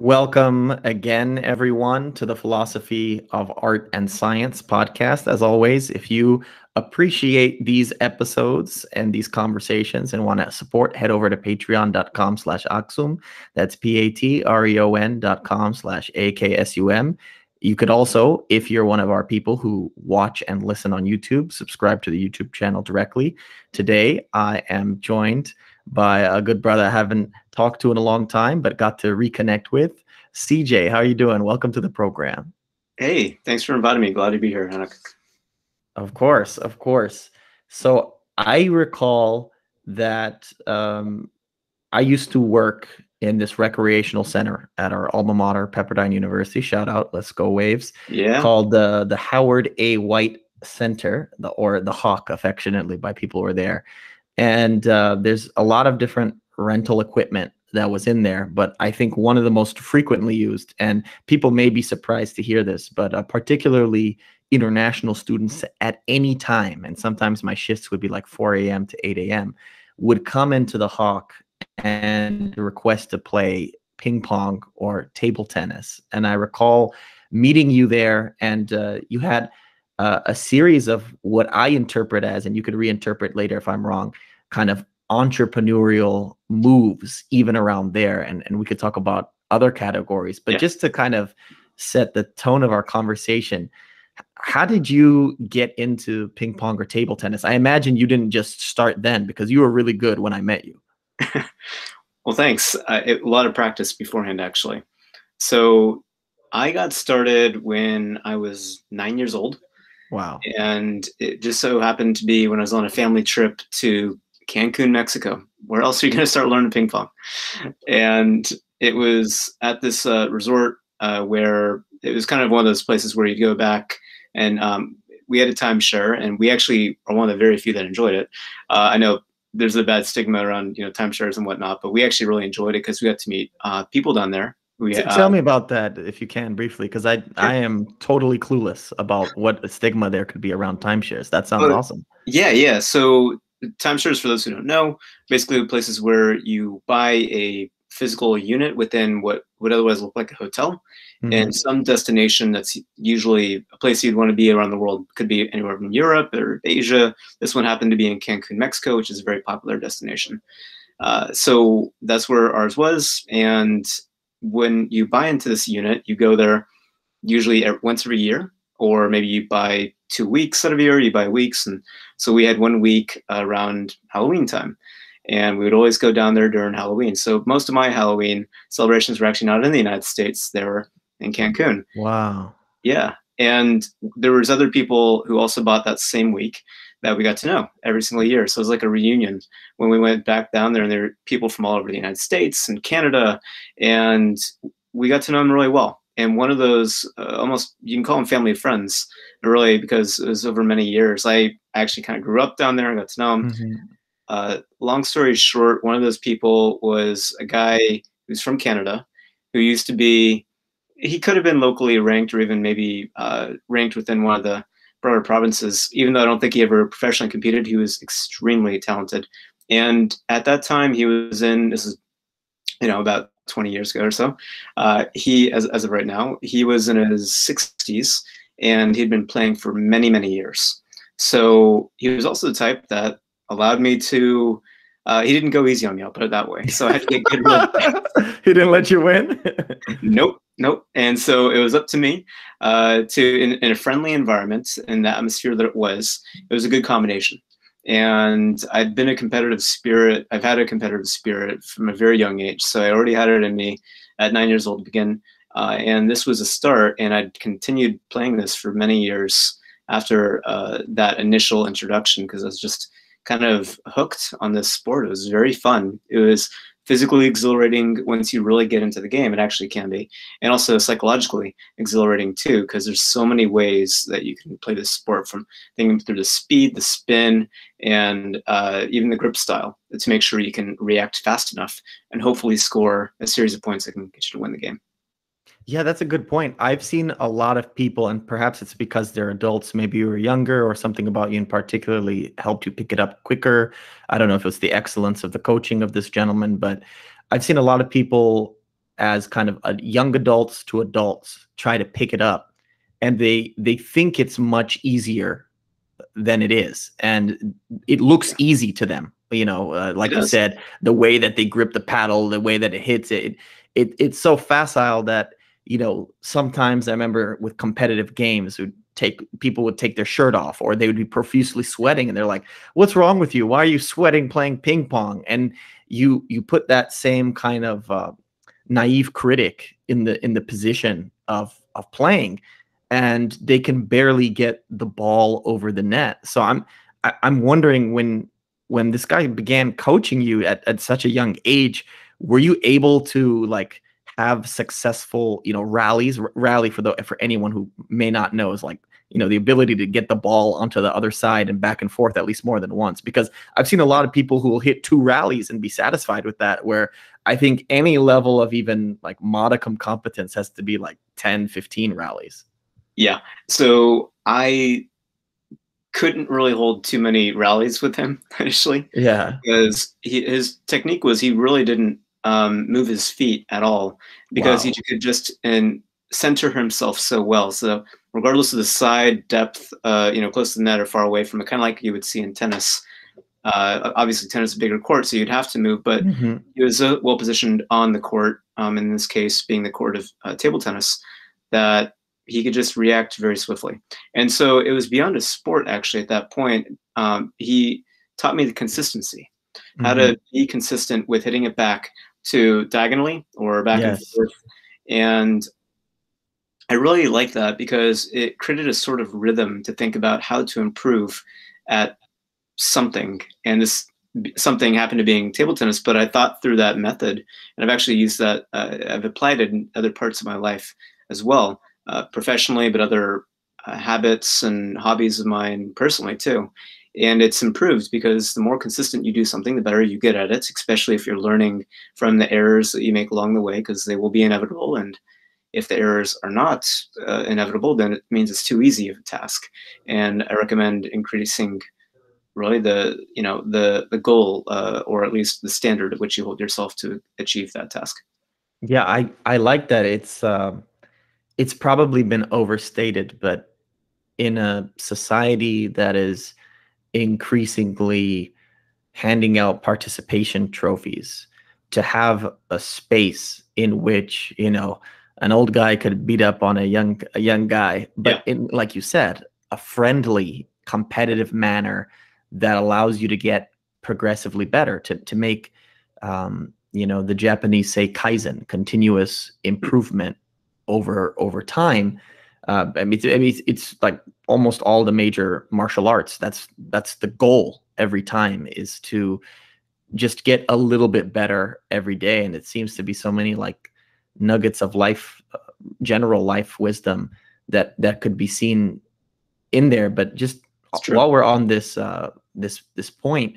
Welcome again, everyone, to the Philosophy of Art and Science podcast. As always, if you appreciate these episodes and these conversations and want to support, head over to patreon.com slash aksum. That's P-A-T-R-E-O-N dot com slash A-K-S-U-M. You could also, if you're one of our people who watch and listen on YouTube, subscribe to the YouTube channel directly. Today, I am joined by a good brother I haven't talked to in a long time, but got to reconnect with. CJ, how are you doing? Welcome to the program. Hey, thanks for inviting me. Glad to be here, Henok. Of course, of course. So I recall that um, I used to work in this recreational center at our alma mater, Pepperdine University. Shout out, let's go Waves. Yeah. Called the the Howard A. White Center, the or the HAWC, affectionately by people who are there and uh, there's a lot of different rental equipment that was in there but i think one of the most frequently used and people may be surprised to hear this but uh, particularly international students at any time and sometimes my shifts would be like 4 a.m to 8 a.m would come into the HAWC and request to play ping pong or table tennis. And i recall meeting you there and uh, you had uh, a series of what i interpret as and you could reinterpret later if i'm wrong kind of entrepreneurial moves even around there and, and we could talk about other categories but yeah. just to kind of set the tone of our conversation how did you get into ping pong or table tennis? I imagine you didn't just start then because you were really good when i met you. Well thanks. Uh, it, a lot of practice beforehand actually. So i got started when i was nine years old. Wow. And it just so happened to be when i was on a family trip to Cancun, Mexico. Where else are you going to start learning ping pong? And it was at this uh, resort uh, where it was kind of one of those places where you go back and um, we had a timeshare, and we actually are one of the very few that enjoyed it. Uh, I know there's a bad stigma around you know timeshares and whatnot, but we actually really enjoyed it because we got to meet uh, people down there. We, tell uh, me about that if you can briefly, because I I am totally clueless about what stigma there could be around timeshares. That sounds awesome. Yeah, yeah. So timeshares, for those who don't know, basically places where you buy a physical unit within what would otherwise look like a hotel. Mm-hmm. and some destination that's usually a place you'd want to be around the world could be anywhere from europe or asia. This one happened to be in cancun mexico which is a very popular destination. Uh, so that's where ours was. And when you buy into this unit you go there usually once every year or maybe you buy two weeks out of year, you buy weeks. And so we had one week around Halloween time. And we would always go down there during Halloween. So most of my Halloween celebrations were actually not in the United States, they were in Cancun. Wow. Yeah. And there was other people who also bought that same week that we got to know every single year. So it was like a reunion when we went back down there, and there were people from all over the United States and Canada, and we got to know them really well and one of those uh, almost you can call them family friends really because it was over many years. I actually kind of grew up down there and got to know him mm-hmm. uh, long story short one of those people was a guy who's from canada who used to be he could have been locally ranked or even maybe uh, ranked within one of the broader provinces. Even though i don't think he ever professionally competed he was extremely talented. And at that time he was in this is you know about 20 years ago or so. Uh, he, as, as of right now, he was in his 60s and he'd been playing for many, many years. So he was also the type that allowed me to. Uh, he didn't go easy on me. I'll put it that way. So I had to get good. he didn't let you win. nope, nope. And so it was up to me uh, to, in, in a friendly environment, in the atmosphere that it was. It was a good combination and I've been a competitive spirit. I've had a competitive spirit from a very young age, so I already had it in me at nine years old to begin. Uh, and this was a start, and I'd continued playing this for many years after uh, that initial introduction because I was just kind of hooked on this sport. It was very fun. It was physically exhilarating once you really get into the game. It actually can be, and also psychologically exhilarating too, because there's so many ways that you can play this sport from thinking through the speed, the spin, and uh, even the grip style to make sure you can react fast enough and hopefully score a series of points that can get you to win the game. Yeah, that's a good point. I've seen a lot of people, and perhaps it's because they're adults. Maybe you were younger, or something about you in particularly helped you pick it up quicker. I don't know if it's the excellence of the coaching of this gentleman, but I've seen a lot of people as kind of a young adults to adults try to pick it up and they they think it's much easier than it is and it looks easy to them you know uh, like you said the way that they grip the paddle the way that it hits it, it it's so facile that you know sometimes i remember with competitive games would take people would take their shirt off or they would be profusely sweating and they're like what's wrong with you? Why are you sweating playing ping pong? And you you put that same kind of uh, naive critic in the in the position of of playing and they can barely get the ball over the net. So i'm I, am i am wondering when when this guy began coaching you at, at such a young age were you able to like have successful you know rallies R- rally for the for anyone who may not know is like you know the ability to get the ball onto the other side and back and forth at least more than once. Because i've seen a lot of people who will hit two rallies and be satisfied with that where i think any level of even like modicum competence has to be like 10 15 rallies. Yeah. So i couldn't really hold too many rallies with him initially yeah. Because he, his technique was he really didn't um, move his feet at all because wow. he could just and center himself so well so regardless of the side depth, uh, you know, close to the net or far away from it, kind of like you would see in tennis. Uh, obviously, tennis is a bigger court, so you'd have to move, but mm-hmm. he was uh, well positioned on the court. Um, in this case, being the court of uh, table tennis, that he could just react very swiftly. And so it was beyond a sport. Actually, at that point, um, he taught me the consistency, mm-hmm. how to mm-hmm. be consistent with hitting it back to diagonally or back yes. and forth, and I really like that because it created a sort of rhythm to think about how to improve at something. And this something happened to being table tennis, but I thought through that method, and I've actually used that. Uh, I've applied it in other parts of my life as well, uh, professionally, but other uh, habits and hobbies of mine personally too. And it's improved because the more consistent you do something, the better you get at it, especially if you're learning from the errors that you make along the way, because they will be inevitable. And if the errors are not uh, inevitable, then it means it's too easy of a task. And I recommend increasing really the you know the the goal uh, or at least the standard at which you hold yourself to achieve that task. Yeah, I I like that. It's uh, it's probably been overstated, but in a society that is increasingly handing out participation trophies to have a space in which you know an old guy could beat up on a young a young guy, but yeah. in like you said, a friendly, competitive manner that allows you to get progressively better to to make um, you know the Japanese say kaizen, continuous improvement over over time. Uh, I mean, it's, I mean, it's, it's like almost all the major martial arts. That's that's the goal every time is to just get a little bit better every day. And it seems to be so many like nuggets of life, uh, general life wisdom that that could be seen in there. But just while we're on this uh, this this point,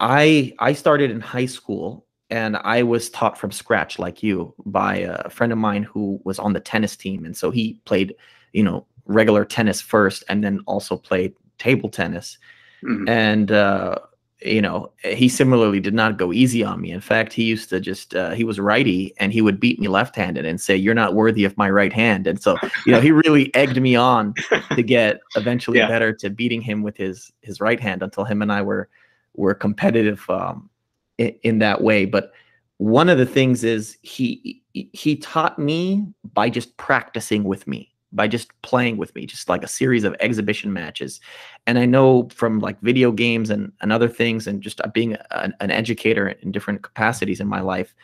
I I started in high school and I was taught from scratch, like you, by a friend of mine who was on the tennis team, and so he played, you know, regular tennis first, and then also played table tennis. Mm-hmm. And uh, you know, he similarly did not go easy on me. In fact, he used to just, uh, he was righty and he would beat me left handed and say, You're not worthy of my right hand. And so, you know, he really egged me on to get eventually yeah. better to beating him with his, his right hand until him and I were, were competitive um, in, in that way. But one of the things is he, he taught me by just practicing with me by just playing with me, just like a series of exhibition matches. And I know from like video games and, and other things, and just uh, being an, an educator in different capacities in my life,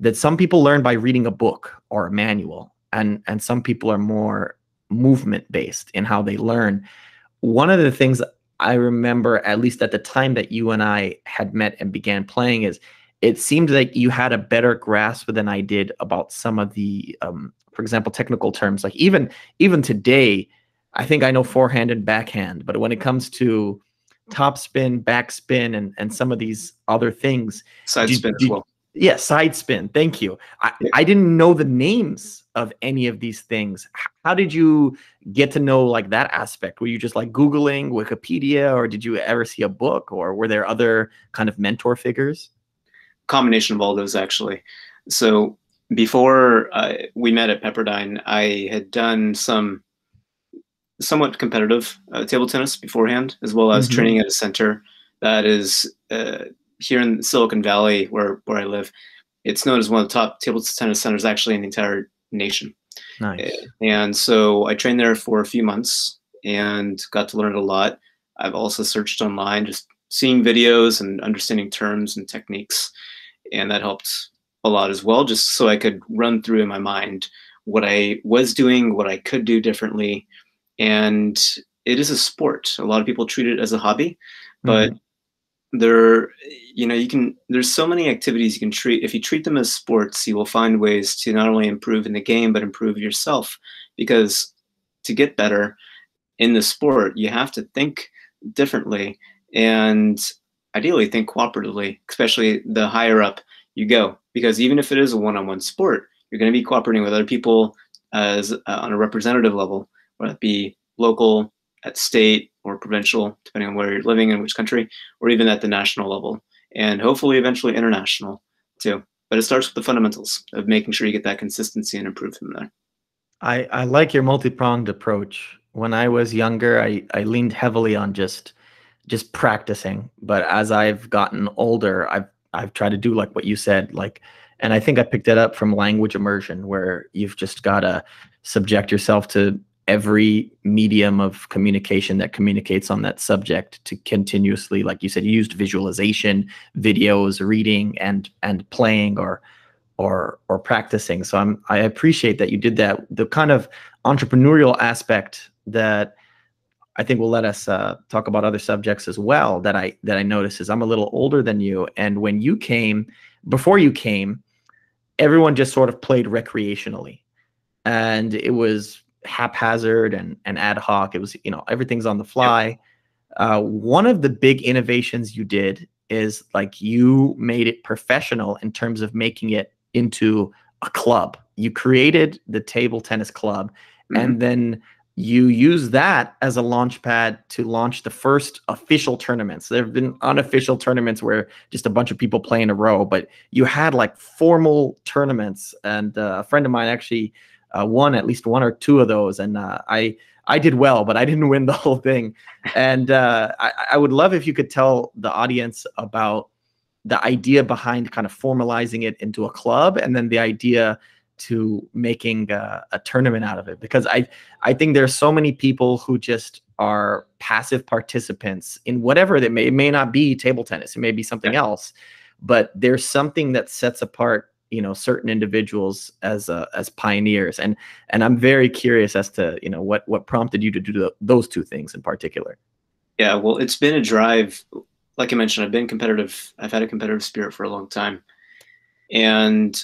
that some people learn by reading a book or a manual, and and some people are more movement based in how they learn. One of the things I remember, at least at the time that you and I had met and began playing, is it seemed like you had a better grasp than I did about some of the um, for example, technical terms. Like even even today, I think I know forehand and backhand, but when it comes to top spin, back and and some of these other things, side spin as well. Yeah, side spin. Thank you. I. I didn't know the names of any of these things. How did you get to know like that aspect? Were you just like Googling Wikipedia or did you ever see a book or were there other kind of mentor figures? Combination of all those actually. So before uh, we met at Pepperdine, I had done some somewhat competitive uh, table tennis beforehand, as well as mm-hmm. training at a center that is uh, here in Silicon Valley, where where I live. It's known as one of the top table tennis centers actually in the entire nation. Nice. And so I trained there for a few months and got to learn a lot. I've also searched online, just seeing videos and understanding terms and techniques, and that helped a lot as well, just so I could run through in my mind what I was doing, what I could do differently. And it is a sport. A lot of people treat it as a hobby, but mm-hmm. there, you know, you can, there's so many activities you can treat. If you treat them as sports, you will find ways to not only improve in the game, but improve yourself. Because to get better in the sport, you have to think differently and ideally think cooperatively, especially the higher up you go because even if it is a one-on-one sport, you're going to be cooperating with other people as uh, on a representative level, whether it be local, at state, or provincial, depending on where you're living in which country, or even at the national level, and hopefully eventually international too. But it starts with the fundamentals of making sure you get that consistency and improve from there. I, I like your multi-pronged approach. When I was younger, I, I leaned heavily on just just practicing. But as I've gotten older, I've I've tried to do like what you said, like, and I think I picked it up from language immersion, where you've just got to subject yourself to every medium of communication that communicates on that subject to continuously like you said used visualization videos reading and and playing or or or practicing. So i'm i appreciate that you did that. The kind of entrepreneurial aspect that I think will let us uh, talk about other subjects as well that I that I notice is I'm a little older than you, and when you came, before you came, everyone just sort of played recreationally, and it was haphazard and and ad hoc. It was you know everything's on the fly. Uh, one of the big innovations you did is like you made it professional in terms of making it into a club. You created the table tennis club, mm-hmm. and then you use that as a launch pad to launch the first official tournaments. There have been unofficial tournaments where just a bunch of people play in a row, but you had like formal tournaments. And uh, a friend of mine actually uh, won at least one or two of those, and uh, I I did well, but I didn't win the whole thing. And uh, I, I would love if you could tell the audience about the idea behind kind of formalizing it into a club, and then the idea to making a, a, tournament out of it because I I think there's so many people who just are passive participants in whatever that may it may not be table tennis it may be something yeah. else but there's something that sets apart you know certain individuals as uh, as pioneers. And and I'm very curious as to you know what what prompted you to do the, those two things in particular. Yeah well it's been a drive. Like I mentioned I've been competitive I've had a competitive spirit for a long time. And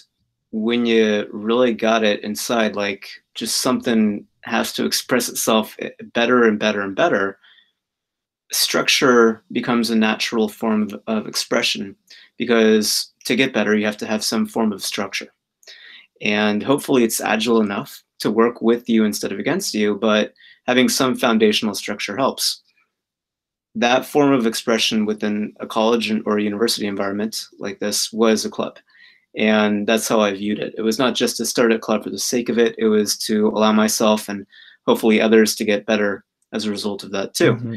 when you really got it inside, like just something has to express itself eh, better and better and better, structure becomes a natural form of, of expression. Because to get better, you have to have some form of structure. And hopefully it's agile enough to work with you instead of against you, but having some foundational structure helps. That form of expression within a college or a university environment like this was a club. And that's how I viewed it. It was not just to start a club for the sake of it, it was to allow myself and hopefully others to get better as a result of that too. Mm-hmm.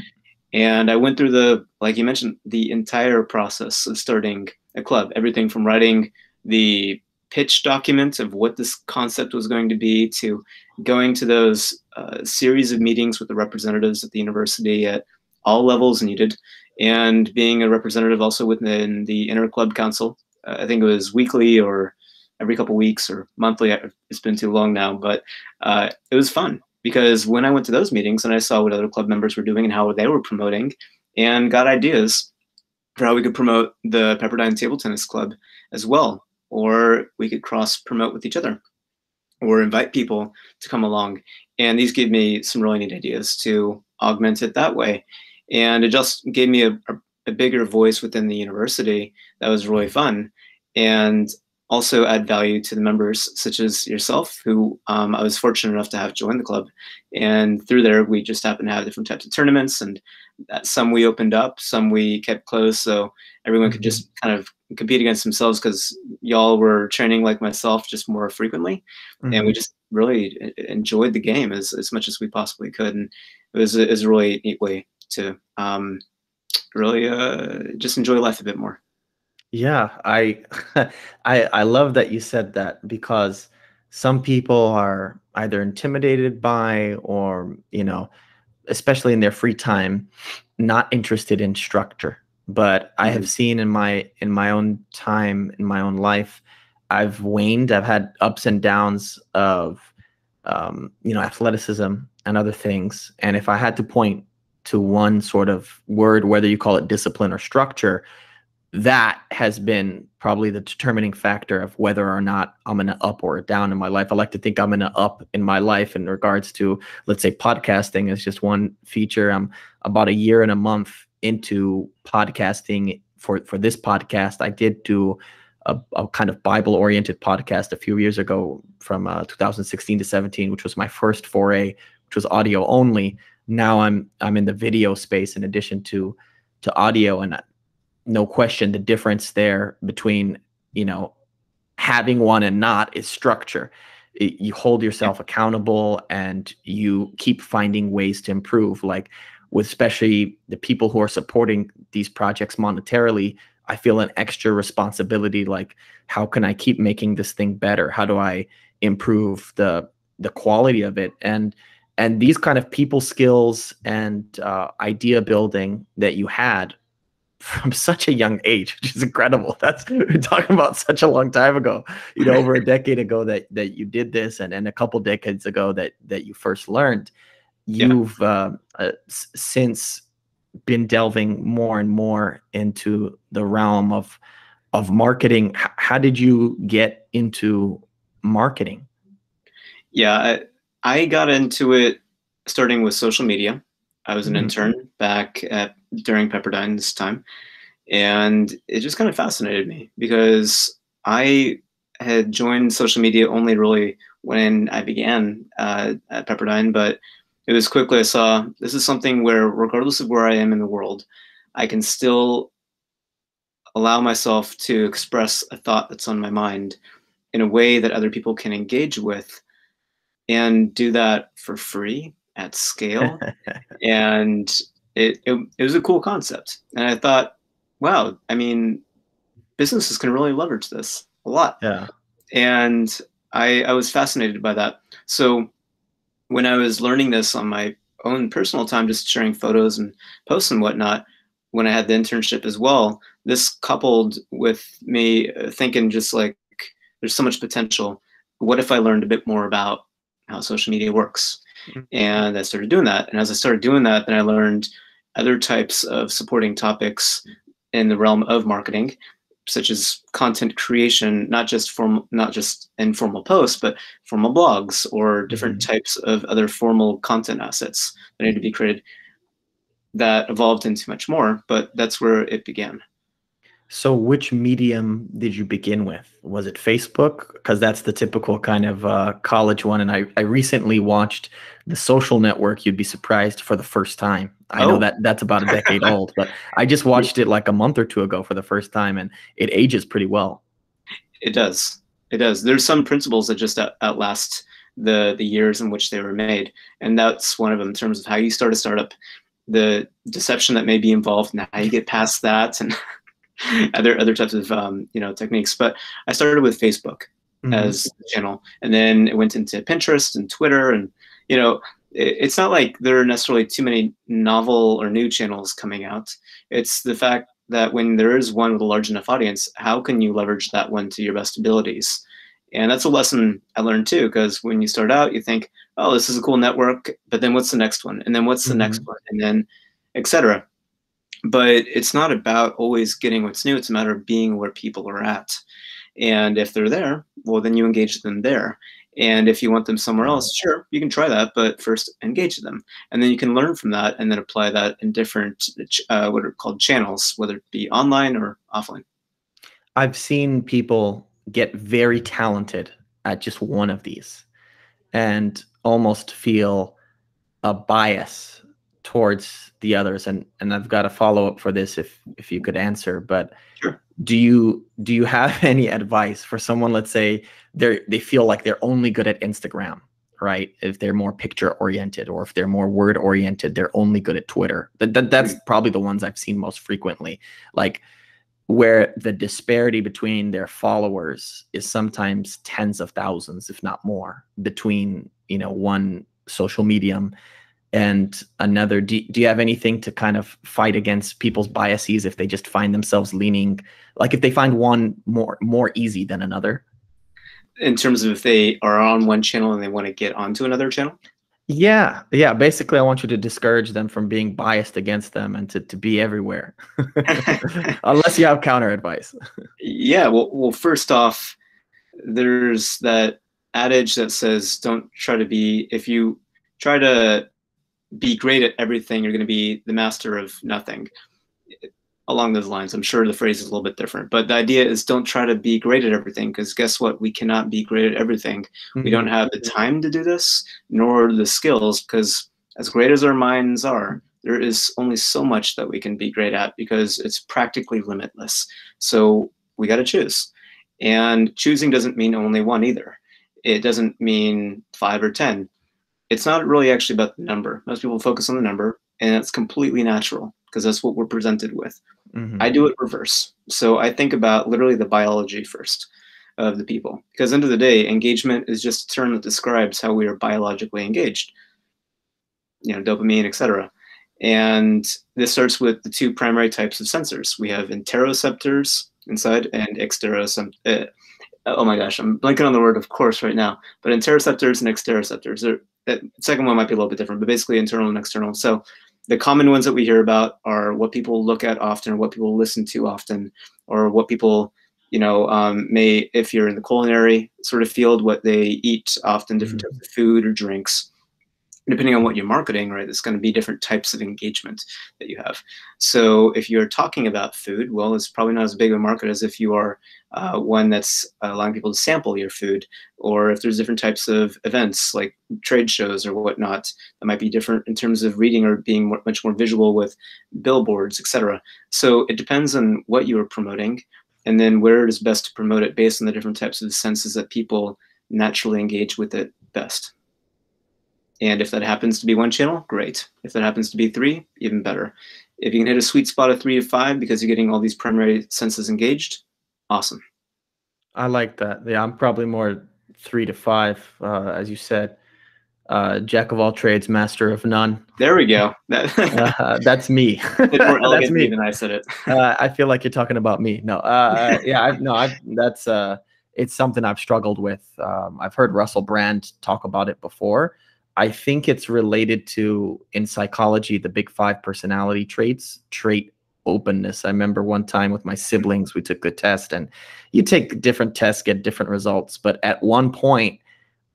And I went through the, like you mentioned, the entire process of starting a club, everything from writing the pitch document of what this concept was going to be to going to those uh, series of meetings with the representatives at the university at all levels needed and being a representative also within the inner club council uh, I think it was weekly or every couple weeks or monthly. It's been too long now, but uh, it was fun because when I went to those meetings and I saw what other club members were doing and how they were promoting, and got ideas for how we could promote the Pepperdine Table Tennis Club as well, or we could cross promote with each other, or invite people to come along. And these gave me some really neat ideas to augment it that way. And it just gave me a, a a bigger voice within the university that was really fun and also add value to the members such as yourself who um, i was fortunate enough to have joined the club and through there we just happened to have different types of tournaments and some we opened up some we kept closed so everyone could just mm-hmm. kind of compete against themselves because y'all were training like myself just more frequently, mm-hmm. and we mm-hmm. just really enjoyed the game as, as much as we possibly could, and it was, it was a really neat way to um, really uh, just enjoy life a bit more. Yeah, I, I I love that you said that because some people are either intimidated by or you know, especially in their free time, not interested in structure but I have mm-hmm. seen in my in my own time in my own life, I've waned. I've had ups and downs of um, you know athleticism and other things. And if I had to point to one sort of word, whether you call it discipline or structure, that has been probably the determining factor of whether or not I'm in an up or down in my life. I like to think I'm in an up in my life in regards to, let's say, podcasting is just one feature. I'm about a year and a month into podcasting for for this podcast. I did do a, a kind of Bible oriented podcast a few years ago from uh, 2016 to 17, which was my first foray, which was audio only. Now I'm I'm in the video space in addition to to audio, and no question the difference there between you know having one and not is structure. It, you hold yourself accountable and you keep finding ways to improve. Like with especially the people who are supporting these projects monetarily i feel an extra responsibility like how can i keep making this thing better how do i improve the the quality of it and and these kind of people skills and uh, idea building that you had from such a young age which is incredible that's we're talking about such a long time ago you know over a decade ago that that you did this and and a couple decades ago that that you first learned you've yeah. uh, uh, since been delving more and more into the realm of of marketing. H- how did you get into marketing? Yeah, I, I, got into it starting with social media. I was an mm-hmm. intern back at during Pepperdine this time, and it just kind of fascinated me because I had joined social media only really when I began uh, at Pepperdine, but it was quickly I saw this is something where, regardless of where I am in the world, I can still allow myself to express a thought that's on my mind in a way that other people can engage with and do that for free at scale. and it, it, it was a cool concept. And I thought, wow, I mean, businesses can really leverage this a lot. Yeah. And I, I was fascinated by that. So when I was learning this on my own personal time, just sharing photos and posts and whatnot, when I had the internship as well, this coupled with me thinking just like there's so much potential. What if I learned a bit more about how social media works? Mm-hmm. And I started doing that. And as I started doing that, then I learned other types of supporting topics in the realm of marketing such as content creation, not just form, not just informal posts, but formal blogs or different mm-hmm. types of other formal content assets that need to be created. That evolved into much more, but that's where it began. So, which medium did you begin with? Was it Facebook? Because that's the typical kind of uh, college one. And I, I recently watched The Social Network. You'd be surprised for the first time. I oh. know that that's about a decade old, but I just watched it like a month or two ago for the first time, and it ages pretty well. It does. It does. There's some principles that just outlast the the years in which they were made, and that's one of them in terms of how you start a startup, the deception that may be involved, and how you get past that, and other other types of um, you know techniques. But I started with Facebook mm-hmm. as a channel, and then it went into Pinterest and Twitter, and you know it, it's not like there are necessarily too many novel or new channels coming out. It's the fact that when there is one with a large enough audience, how can you leverage that one to your best abilities? And that's a lesson I learned too, because when you start out, you think, oh, this is a cool network, but then what's the next one? And then what's the mm-hmm. next one? And then etc but it's not about always getting what's new. It's a matter of being where people are at. And if they're there well then you engage them there. And if you want them somewhere else sure you can try that but first engage them. And then you can learn from that and then apply that in different uh, what are called channels whether it be online or offline. I've seen people get very talented at just one of these and almost feel a bias towards the others and and I've got a follow up for this if if you could answer but Sure. do you do you have any advice for someone? Let's say they they feel like they're only good at Instagram, right? If they're more picture oriented, or if they're more word oriented, they're only good at Twitter. That, that that's probably the ones I've seen most frequently. Like where the disparity between their followers is sometimes tens of thousands, if not more, between you know one social medium and another do, do you have anything to kind of fight against people's biases if they just find themselves leaning like if they find one more more easy than another? In terms of if they are on one channel and they want to get onto another channel? Yeah yeah basically i want you to discourage them from being biased against them and to, to be everywhere. Unless you have counter advice. Yeah well, well first off there's that adage that says don't try to be if you try to be great at everything you're going to be the master of nothing. Along those lines i'm sure the phrase is a little bit different but the idea is don't try to be great at everything because guess what? We cannot be great at everything. Mm-hmm. we don't have the time to do this nor the skills because as great as our minds are there is only so much that we can be great at because it's practically limitless. So we got to choose. And choosing doesn't mean only one either. It doesn't mean five or 10. It's not really actually about the number. Most people focus on the number, and it's completely natural because that's what we're presented with. Mm-hmm. I do it reverse. So I think about literally the biology first of the people. Because end of the day, engagement is just a term that describes how we are biologically engaged. You know, dopamine, etc. And this starts with the two primary types of sensors. We have interoceptors inside and exteroceptors. Uh, oh my gosh, I'm blanking on the word of course right now, but interoceptors and exteroceptors. The second one might be a little bit different, but basically internal and external. So the common ones that we hear about are what people look at often, or what people listen to often, or what people, you know, um, may, if you're in the culinary sort of field, what they eat often, different mm-hmm. types of food or drinks depending on what you're marketing, right, there's going to be different types of engagement that you have. So if you're talking about food, well, it's probably not as big of a market as if you are uh, one that's allowing people to sample your food, or if there's different types of events like trade shows or whatnot that might be different in terms of reading or being more, much more visual with billboards, etc. So it depends on what you are promoting, and then where it is best to promote it based on the different types of senses that people naturally engage with it best. And if that happens to be one channel, great. If that happens to be three, even better. If you can hit a sweet spot of three to five because you're getting all these primary senses engaged, awesome. I like that. Yeah, I'm probably more three to five, uh, as you said. Uh, jack of all trades, master of none. There we go. uh, that's me. that's me. Than I said it. Uh, I feel like you're talking about me. No, uh, yeah, I, no, I, that's uh, it's something I've struggled with. Um, I've heard Russell Brand talk about it before, I think it's related to in psychology the big five personality traits, trait openness. I remember one time with my siblings, we took the test, and you take different tests, get different results. But at one point,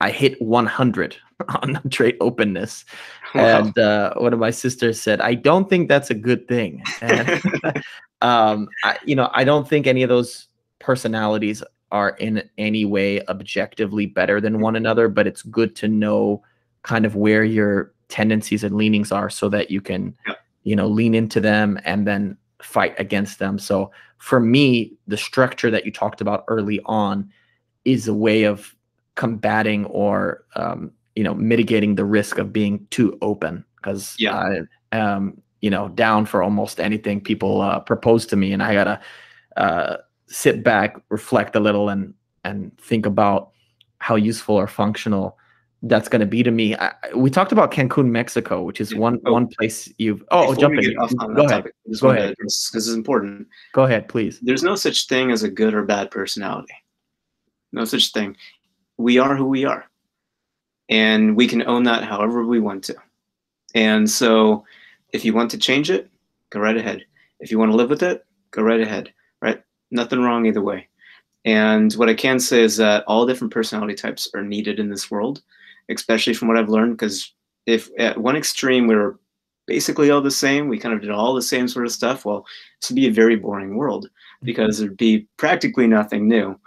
I hit 100 on the trait openness. Wow. And uh, one of my sisters said, I don't think that's a good thing. And, um, I, you know, I don't think any of those personalities are in any way objectively better than one another, but it's good to know kind of where your tendencies and leanings are so that you can yeah. you know lean into them and then fight against them. So for me the structure that you talked about early on is a way of combating or um, you know mitigating the risk of being too open because yeah. I, um, you know down for almost anything people uh, propose to me. And i gotta uh, sit back reflect a little and and think about how useful or functional that's going to be to me. I, we talked about Cancun, Mexico, which is yeah. one oh, one place you've. Oh, jump in. Go ahead. Go ahead. This is important. Go ahead, please. There's no such thing as a good or bad personality. No such thing. We are who we are, and we can own that however we want to. And so, if you want to change it, go right ahead. If you want to live with it, go right ahead. Right? Nothing wrong either way. And what I can say is that all different personality types are needed in this world especially from what I've learned. Because if at one extreme we were basically all the same, we kind of did all the same sort of stuff. Well, this would be a very boring world mm-hmm. because there'd be practically nothing new.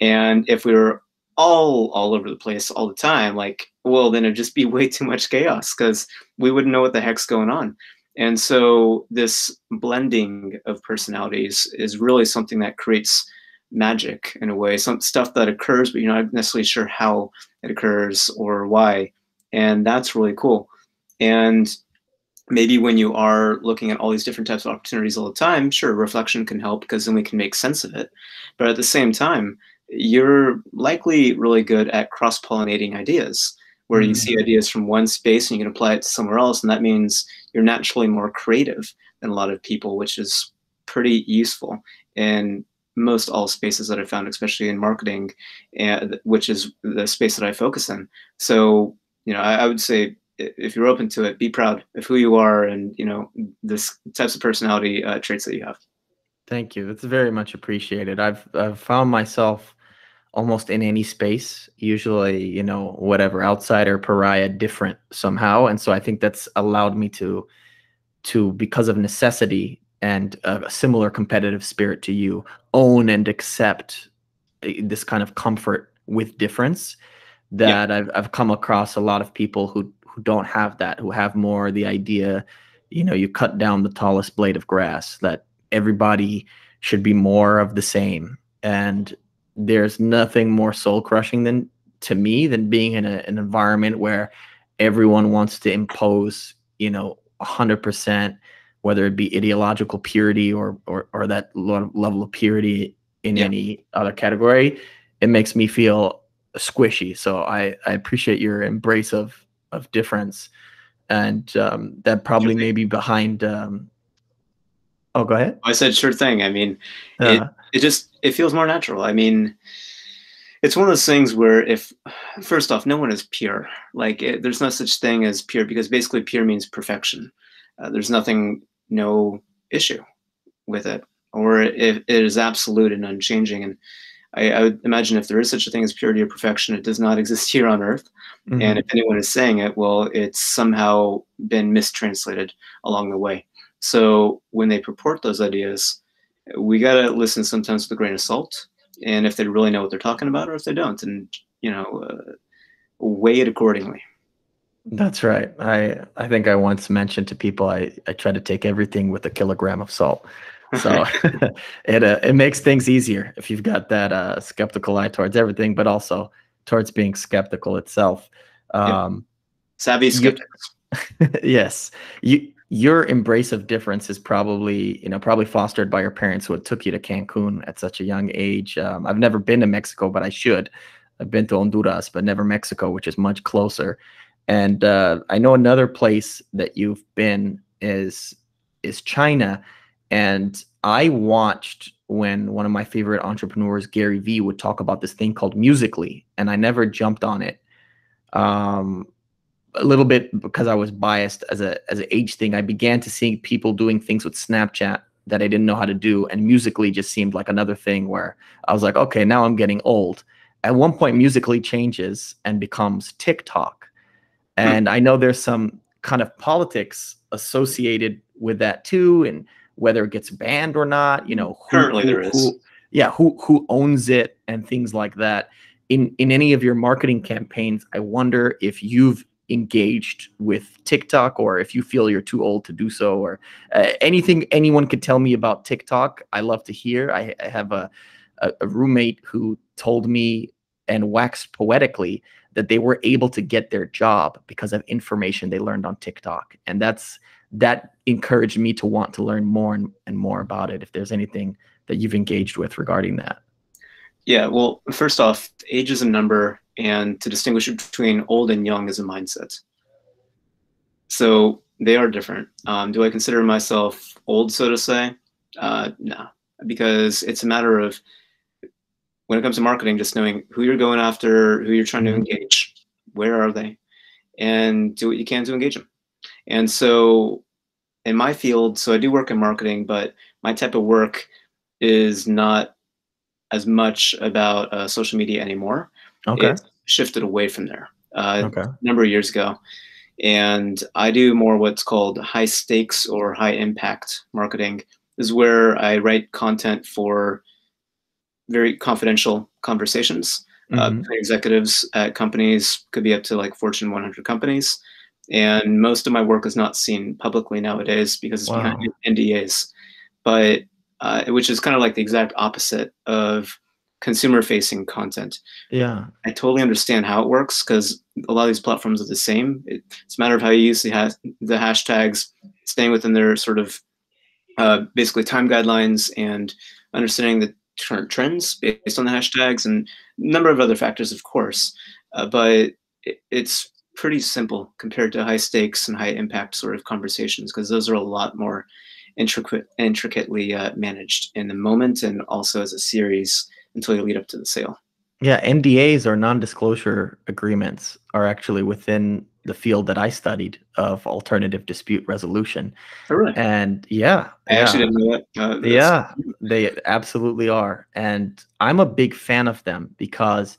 And if we were all all over the place all the time, like, well, then it'd just be way too much chaos because we wouldn't know what the heck's going on. And so this blending of personalities is really something that creates magic in a way, some stuff that occurs, but you're not necessarily sure how it occurs or why. And that's really cool. And maybe when you are looking at all these different types of opportunities all the time, sure, reflection can help because then we can make sense of it. But at the same time, you're likely really good at cross pollinating ideas where you see mm. ideas from one space and you can apply it to somewhere else. And that means you're naturally more creative than a lot of people, which is pretty useful in most all spaces that I found, especially in marketing, and which is the space that I focus in. So, you know, I, I would say if you're open to it, be proud of who you are and you know this types of personality uh, traits that you have. Thank you. It's very much appreciated. I've I've found myself almost in any space, usually you know whatever outsider, pariah, different somehow, and so I think that's allowed me to to because of necessity and a similar competitive spirit to you own and accept eh, this kind of comfort with difference that yeah. I've I've come across a lot of people who who don't have that, who have more the idea, you know, you cut down the tallest blade of grass, that everybody should be more of the same. And there's nothing more soul crushing than to me than being in a, an environment where everyone wants to impose, you know, 100%, whether it be ideological purity or, or, or that level of purity in yeah. any other category. It makes me feel squishy. So I, I appreciate your embrace of of difference, and um, that probably may be behind. Um, oh, go ahead. I said sure thing. I mean, uh, it it just it feels more natural. I mean, it's one of those things where if first off, no one is pure. Like it, there's no such thing as pure because basically pure means perfection. Uh, there's nothing, no issue with it, or it, it is absolute and unchanging. And I, I, would imagine if there is such a thing as purity or perfection, it does not exist here on earth. Mm-hmm. And if anyone is saying it, well, it's somehow been mistranslated along the way. So when they purport those ideas, we got to listen sometimes with a grain of salt. And if they really know what they're talking about, or if they don't, and you know, uh, weigh it accordingly. That's right. I I think I once mentioned to people I I try to take everything with a kilogram of salt. So it uh, it makes things easier if you've got that uh, skeptical eye towards everything, but also towards being skeptical itself. Um, Savvy skeptics. yes, you your embrace of difference is probably you know probably fostered by your parents who took you to Cancun at such a young age. Um, I've never been to Mexico, but I should. I've been to Honduras, but never Mexico, which is much closer. And uh, I know another place that you've been is is China and I watched when one of my favorite entrepreneurs, Gary Vee, would talk about this thing called Musical.ly, and I never jumped on it. Um, a little bit because I was biased as a as an age thing. I began to see people doing things with Snapchat that I didn't know how to do, and Musical.ly just seemed like another thing where I was like, okay, now I'm getting old. At one point, Musical.ly changes and becomes TikTok. And I know there's some kind of politics associated with that too, and whether it gets banned or not. You know, who, currently who, there is. Who, yeah, who who owns it and things like that. In in any of your marketing campaigns, I wonder if you've engaged with TikTok or if you feel you're too old to do so or uh, anything anyone could tell me about TikTok. I love to hear. I, I have a, a, a roommate who told me and waxed poetically that they were able to get their job because of information they learned on TikTok. And that's that encouraged me to want to learn more and, and more about it if there's anything that you've engaged with regarding that. Yeah well first off age is a number and to distinguish between old and young is a mindset. So they are different. Um, do i consider myself old so to say? Uh, no because it's a matter of when it comes to marketing just knowing who you're going after who you're trying to mm-hmm. engage where are they and do what you can to engage them and so in my field, so I do work in marketing, but my type of work is not as much about uh, social media anymore. Okay. Shifted away from there uh, okay. a number of years ago. And I do more what's called high stakes or high impact marketing. This is where I write content for very confidential conversations. Uh, mm-hmm. Uh, executives at companies could be up to like Fortune 100 companies and most of my work is not seen publicly nowadays because it's wow. behind NDAs, but uh, which is kind of like the exact opposite of consumer facing content. Yeah. I totally understand how it works because a lot of these platforms are the same. It, it's a matter of how you use the, ha- the hashtags, staying within their sort of uh, basically time guidelines and understanding the current trends based on the hashtags and a number of other factors, of course. Uh, but it, it's pretty simple compared to high stakes and high impact sort of conversations because those are a lot more intricate, intricately uh, managed in the moment and also as a series until you lead up to the sale. Yeah, NDAs or non-disclosure agreements are actually within the field that I studied of alternative dispute resolution. Oh, really? And yeah, I yeah. actually didn't know that. Uh, yeah, they absolutely are, and I'm a big fan of them because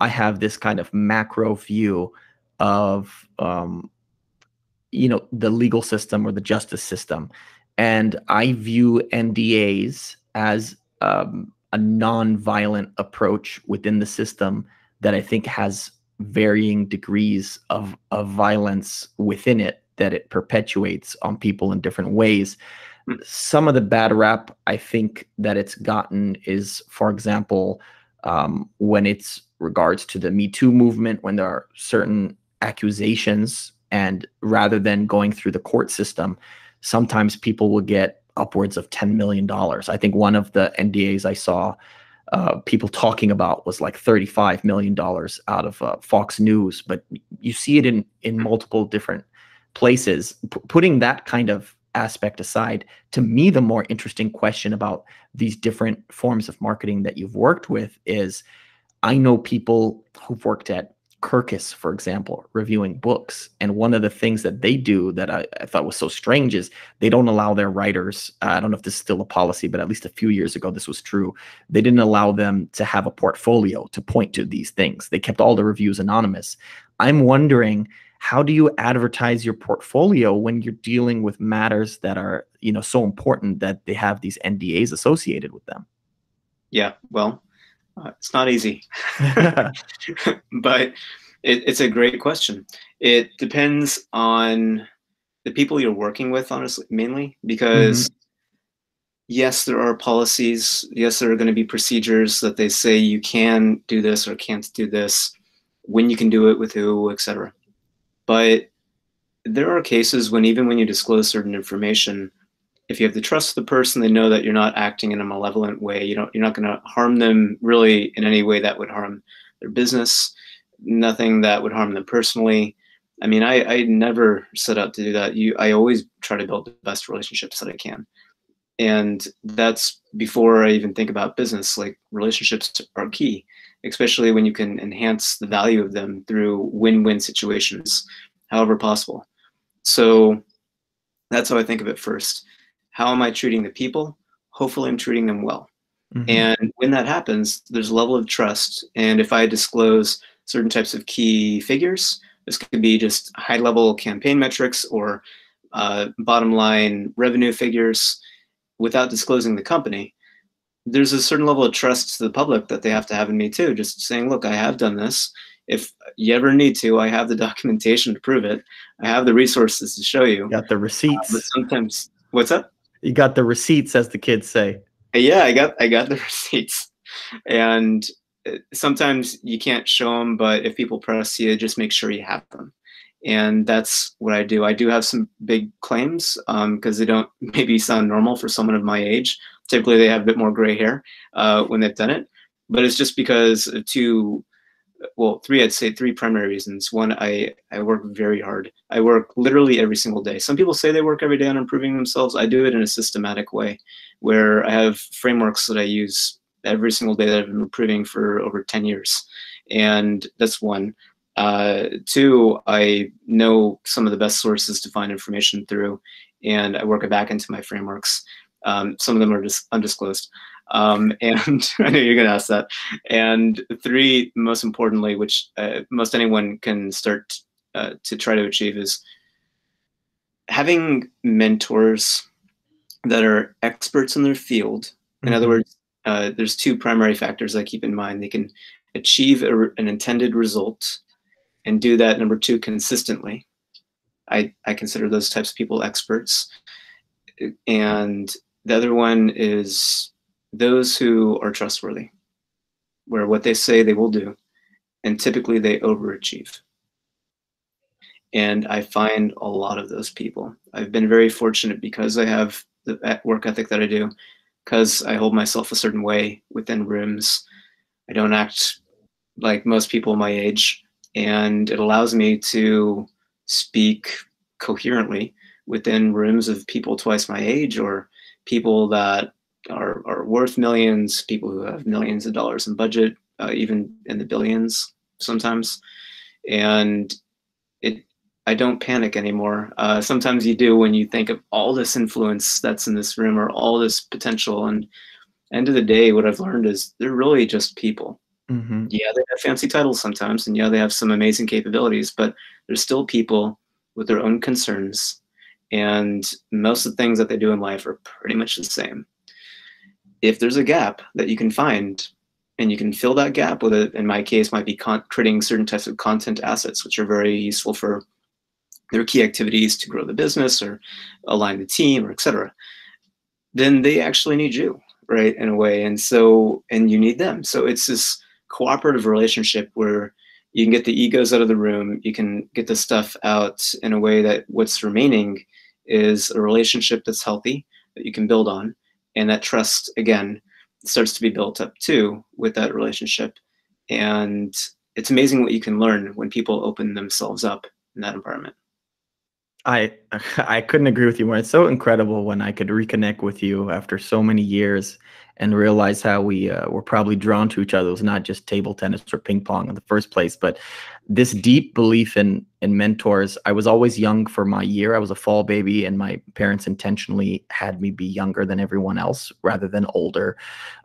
I have this kind of macro view of, um, you know, the legal system or the justice system, and I view NDAs as um, a non-violent approach within the system that I think has varying degrees of, of violence within it that it perpetuates on people in different ways. Hmm. Some of the bad rap I think that it's gotten is, for example, um, when it's regards to the Me Too movement, when there are certain accusations, and rather than going through the court system, sometimes people will get upwards of $10 million. I think one of the NDAs I saw uh, people talking about was like $35 million out of uh, Fox News, but you see it in, in multiple different places. P- putting that kind of aspect aside, to me, the more interesting question about these different forms of marketing that you've worked with is I know people who've worked at Kirkus, for example, reviewing books. And one of the things that they do that I, I thought was so strange is they don't allow their writers, uh, I don't know if this is still a policy, but at least a few years ago, this was true. They didn't allow them to have a portfolio to point to these things. They kept all the reviews anonymous. I'm wondering, how do you advertise your portfolio when you're dealing with matters that are, you know, so important that they have these NDAs associated with them? Yeah, well, uh, it's not easy, but it, it's a great question. It depends on the people you're working with, honestly, mainly because. Mm-hmm. Yes, there are policies. Yes, there are going to be procedures that they say you can do this or can't do this, when you can do it with who, etc. But there are cases when even when you disclose certain information, if you have the trust of the person, they know that you're not acting in a malevolent way. You don't, you're not going to harm them really in any way that would harm their business. Nothing that would harm them personally. I mean, I, I never set out to do that. You, I always try to build the best relationships that I can, and that's before I even think about business. Like relationships are key, especially when you can enhance the value of them through win-win situations, however possible. So that's how I think of it first how am I treating the people? Hopefully, I'm treating them well. Mm-hmm. And when that happens, there's a level of trust. And if I disclose certain types of key figures, this could be just high level campaign metrics or uh, bottom line revenue figures without disclosing the company. There's a certain level of trust to the public that they have to have in me too. Just saying, look, I have done this. If you ever need to, I have the documentation to prove it. I have the resources to show you. Got the receipts. Uh, but sometimes, what's up? You got the receipts, as the kids say. Yeah, I got I got the receipts, and uh, sometimes you can't show them, but if people press you, just make sure you have them. And that's what I do. I do have some big claims because um, they don't maybe sound normal for someone of my age. Typically, they have a bit more gray hair uh, when they've done it, but it's just because two well three i'd say three primary reasons. One i i work very hard. I work literally every single day. Some people say they work every day on improving themselves. I do it in a systematic way where i have frameworks that i use every single day that i've been improving for over 10 years. And that's one. Uh, two i know some of the best sources to find information through and i work it back into my frameworks. Um, some of them are just undisclosed um, and I know you're going to ask that. And three, most importantly, which uh, most anyone can start uh, to try to achieve, is having mentors that are experts in their field. Mm-hmm. In other mm-hmm. words, uh, there's two primary factors I keep in mind. They can achieve a, an intended result and do that, number two, consistently. I, I consider those types of people experts. And the other one is those who are trustworthy, where what they say they will do, and typically they overachieve. And I find a lot of those people. I've been very fortunate because I have the uh, work ethic that I do, because I hold myself a certain way within rooms. I don't act like most people my age, and it allows me to speak coherently within rooms of people twice my age or people that are, are worth millions, people who have millions of dollars in budget, uh, even in the billions sometimes. And it, I don't panic anymore. Uh, sometimes you do when you think of all this influence that's in this room or all this potential. And end of the day, what I've learned is they're really just people. Mm-hmm. Yeah, they have fancy titles sometimes, and yeah, they have some amazing capabilities, but they're still people with their own concerns. And most of the things that they do in life are pretty much the same. If there's a gap that you can find, and you can fill that gap with it, in my case, might be con- creating certain types of content assets, which are very useful for their key activities to grow the business or align the team or etc. Then they actually need you, right, in a way. And so, and you need them. So it's this cooperative relationship where you can get the egos out of the room you can get the stuff out in a way that what's remaining is a relationship that's healthy that you can build on and that trust again starts to be built up too with that relationship. And it's amazing what you can learn when people open themselves up in that environment I I couldn't agree with you more. It's so incredible when I could reconnect with you after so many years and realize how we uh, were probably drawn to each other. It was not just table tennis or ping pong in the first place, but this deep belief in in mentors. I was always young for my year. I was a fall baby, and my parents intentionally had me be younger than everyone else rather than older.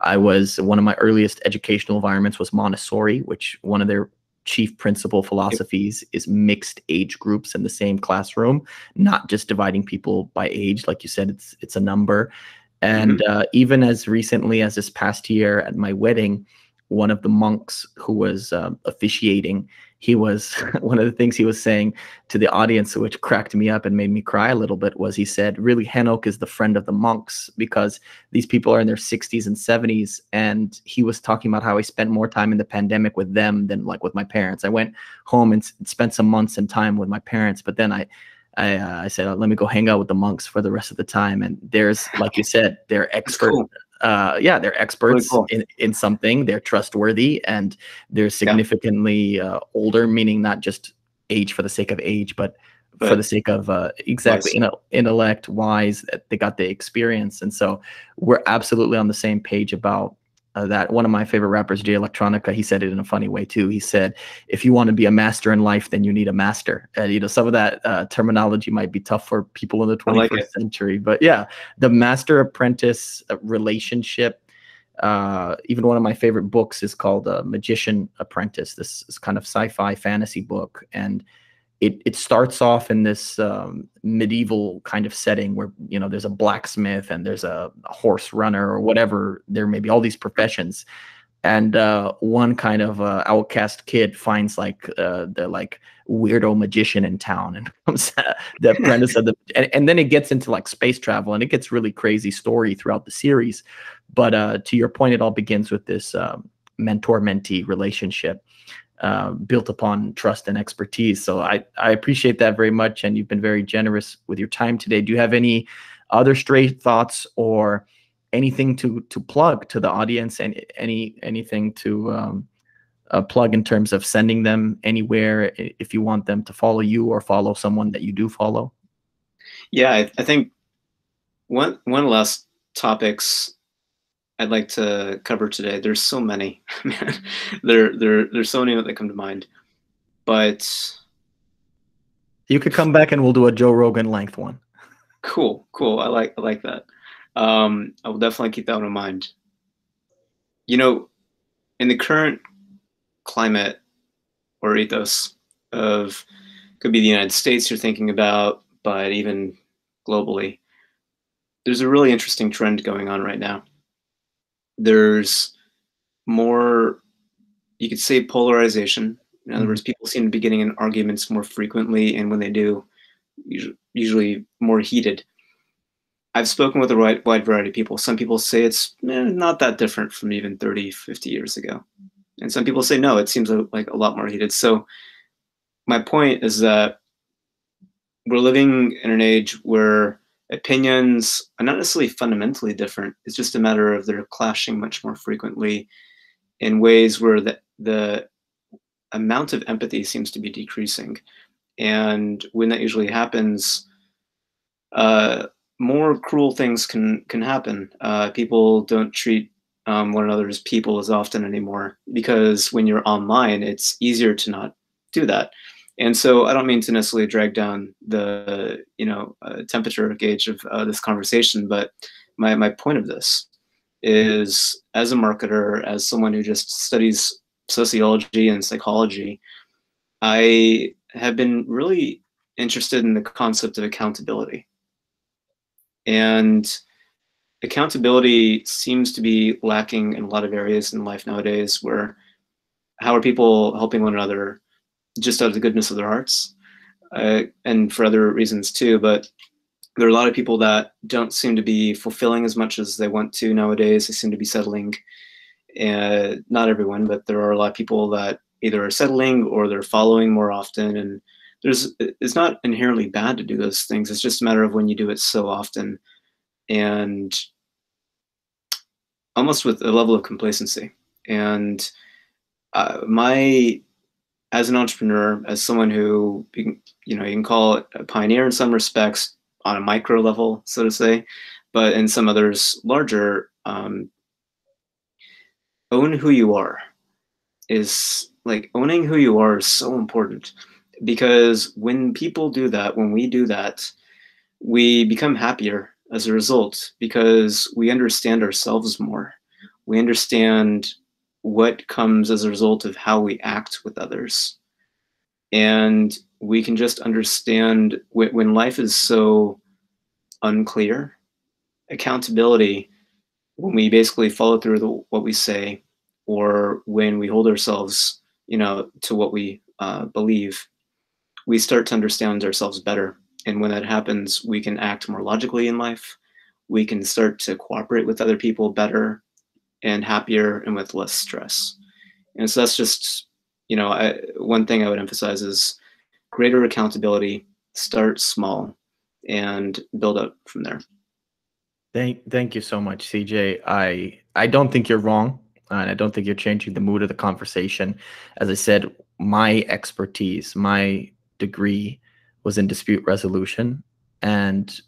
I was one of my earliest educational environments was Montessori, which one of their chief principle philosophies is mixed age groups in the same classroom, not just dividing people by age. Like you said, it's it's a number. And mm-hmm. uh, even as recently as this past year at my wedding, one of the monks who was uh, officiating, he was one of the things he was saying to the audience, which cracked me up and made me cry a little bit, was he said, really, Henok is the friend of the monks because these people are in their 60s and 70s. And he was talking about how he spent more time in the pandemic with them than like with my parents. I went home and spent some months and time with my parents, but then I, I, uh, I said, let me go hang out with the monks for the rest of the time. And there's, like you said, they're expert. Cool. Uh, yeah, they're experts cool. in, in something. They're trustworthy and they're significantly yeah. uh, older, meaning not just age for the sake of age, but, but for the sake of uh, exactly in, intellect, wise. They got the experience, and so we're absolutely on the same page about uh, that one of my favorite rappers, Jay Electronica, he said it in a funny way too. He said, "If you want to be a master in life, then you need a master." And you know, some of that uh, terminology might be tough for people in the 21st like century, but yeah, the master apprentice uh, relationship. Uh, even one of my favorite books is called uh, Magician Apprentice. This is kind of sci-fi fantasy book, and it it starts off in this um, medieval kind of setting where you know there's a blacksmith and there's a, a horse runner or whatever there may be all these professions. And uh, one kind of uh, outcast kid finds like uh, the like weirdo magician in town and becomes the apprentice of the and, and, then it gets into like space travel and it gets really crazy story throughout the series. But uh, to your point it all begins with this um, mentor mentee relationship uh, built upon trust and expertise. So I, I appreciate that very much. And you've been very generous with your time today. Do you have any other straight thoughts or anything to, to plug to the audience and any, anything to um, uh, plug in terms of sending them anywhere if you want them to follow you or follow someone that you do follow? Yeah, I, I think one, one last topics I'd like to cover today. There's so many, man. there, there, there's so many that come to mind, but you could come back and we'll do a Joe Rogan length one. Cool, cool. I like, I like that. Um, I will definitely keep that one in mind. You know, in the current climate or ethos of could be the United States you're thinking about, but even globally, there's a really interesting trend going on right now there's more you could say polarization in other mm-hmm. words people seem to be getting in arguments more frequently and when they do usually more heated. I've spoken with a wide, wide variety of people. Some people say it's eh, not that different from even 30, 50 years ago. And some people say, no, it seems like a lot more heated. So my point is that we're living in an age where opinions are not necessarily fundamentally different. It's just a matter of they're clashing much more frequently in ways where the, the amount of empathy seems to be decreasing. And when that usually happens, uh, more cruel things can can happen. Uh, people don't treat um, one another as people as often anymore because when you're online, it's easier to not do that. And so I don't mean to necessarily drag down the you know uh, temperature gauge of uh, this conversation, but my my point of this is as a marketer, as someone who just studies sociology and psychology, I have been really interested in the concept of accountability. And accountability seems to be lacking in a lot of areas in life nowadays where how are people helping one another just out of the goodness of their hearts uh, and for other reasons too but there are a lot of people that don't seem to be fulfilling as much as they want to nowadays. They seem to be settling uh, not everyone but there are a lot of people that either are settling or they're following more often and there's it's not inherently bad to do those things. It's just a matter of when you do it so often and almost with a level of complacency. And uh, my as an entrepreneur as someone who you know you can call it a pioneer in some respects on a micro level so to say but in some others larger um, own who you are is like owning who you are is so important because when people do that, when we do that, we become happier as a result because we understand ourselves more. We understand what comes as a result of how we act with others. And we can just understand when life is so unclear, accountability, when we basically follow through the, what we say, or when we hold ourselves, you know, to what we uh, believe, we start to understand ourselves better. And when that happens, we can act more logically in life. We can start to cooperate with other people better and happier and with less stress. And so that's just, you know, I, one thing I would emphasize is greater accountability, start small and build up from there. Thank, thank you so much, CJ. I, I don't think you're wrong and I don't think you're changing the mood of the conversation. As I said, my expertise, my degree was in dispute resolution. And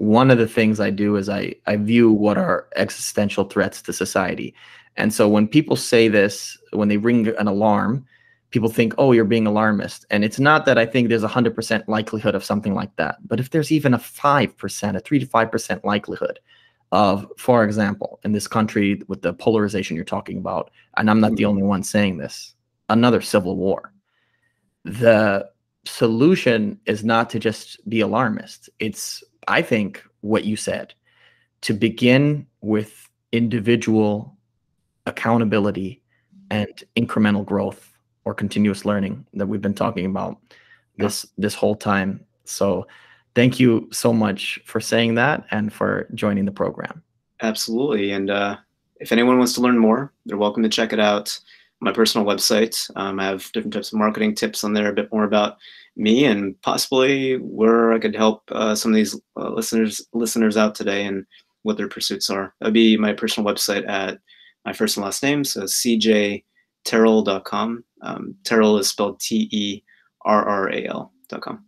one of the things I do is I, I view what are existential threats to society. And so when people say this, when they ring an alarm, people think, oh, you're being alarmist. And it's not that I think there's a 100% likelihood of something like that. But if there's even a 5%, a 3 to 5% likelihood of, for example, in this country with the polarization you're talking about, and I'm not the mm-hmm. only one saying this, another civil war. The solution is not to just be alarmist. It's, I think, what you said, to begin with individual accountability and incremental growth or continuous learning that we've been talking about this this whole time. So thank you so much for saying that and for joining the program. Absolutely. And uh, if anyone wants to learn more, they're welcome to check it out my personal website. Um, I have different types of marketing tips on there, a bit more about me and possibly where I could help uh, some of these uh, listeners listeners out today and what their pursuits are. That would be my personal website at my first and last name, so cjterral.com. Um, Terral is spelled T E R R A L.com.